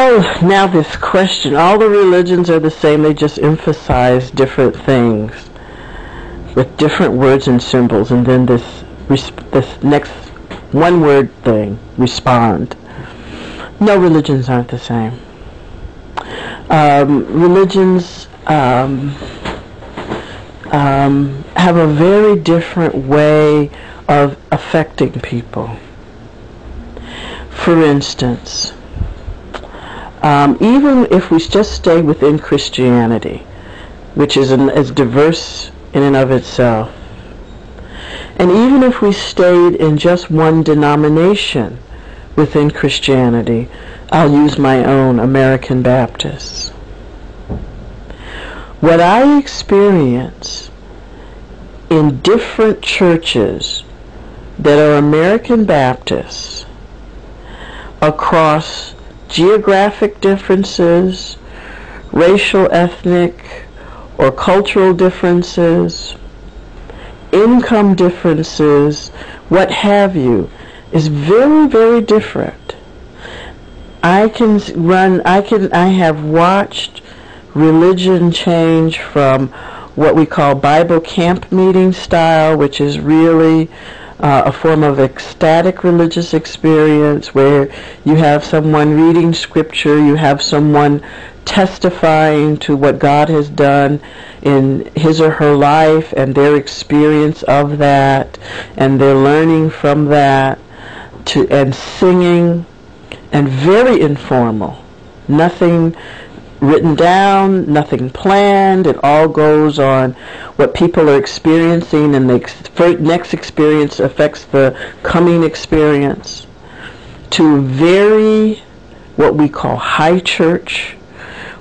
Oh, now this question. All the religions are the same. They just emphasize different things with different words and symbols. And then this, this next one word thing, respond. No religions aren't the same. Um, religions um, um, have a very different way of affecting people. For instance, um, even if we just stay within Christianity, which is an, as diverse in and of itself, and even if we stayed in just one denomination within Christianity, I'll use my own American Baptist. What I experience in different churches that are American Baptists across geographic differences, racial, ethnic, or cultural differences, income differences, what have you, is very, very different. I can run, I can, I have watched religion change from what we call Bible camp meeting style, which is really uh, a form of ecstatic religious experience where you have someone reading scripture, you have someone testifying to what God has done in his or her life and their experience of that, and they're learning from that, to and singing, and very informal. Nothing written down, nothing planned. It all goes on what people are experiencing, and the next experience affects the coming experience. To very what we call high church,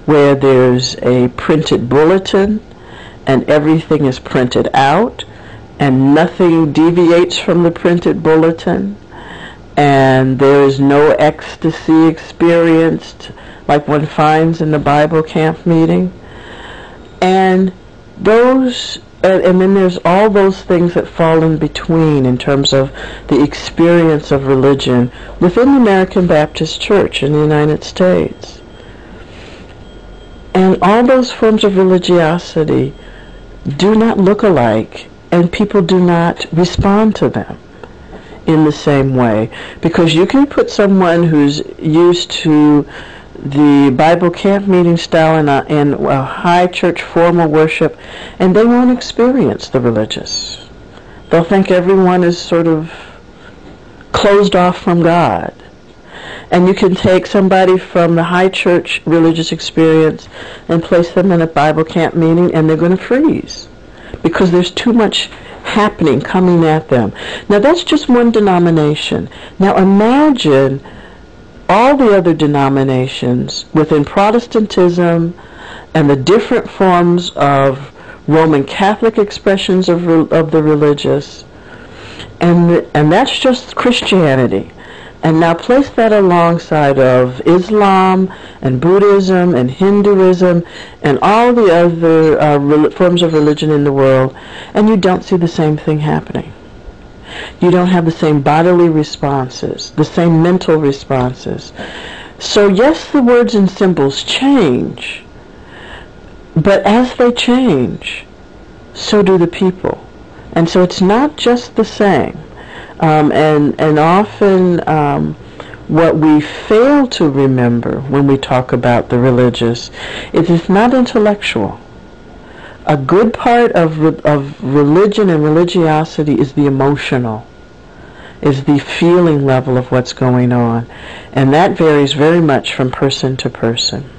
where there's a printed bulletin and everything is printed out and nothing deviates from the printed bulletin and there is no ecstasy experienced like one finds in the Bible camp meeting. And those, and, and then there's all those things that fall in between in terms of the experience of religion within the American Baptist Church in the United States. And all those forms of religiosity do not look alike, and people do not respond to them in the same way. Because you can put someone who's used to the Bible camp meeting style in a, in a high church formal worship, and they won't experience the religious. They'll think everyone is sort of closed off from God. And you can take somebody from the high church religious experience and place them in a Bible camp meeting, and they're going to freeze because there's too much happening coming at them. Now that's just one denomination. Now imagine all the other denominations within Protestantism and the different forms of Roman Catholic expressions of, of the religious, and, and that's just Christianity. And now place that alongside of Islam and Buddhism and Hinduism and all the other uh, forms of religion in the world, and you don't see the same thing happening. You don't have the same bodily responses, the same mental responses. So yes, the words and symbols change, but as they change, so do the people. And so it's not just the same. Um, and, and often um, what we fail to remember when we talk about the religious is it's not intellectual a good part of, of religion and religiosity is the emotional, is the feeling level of what's going on. And that varies very much from person to person.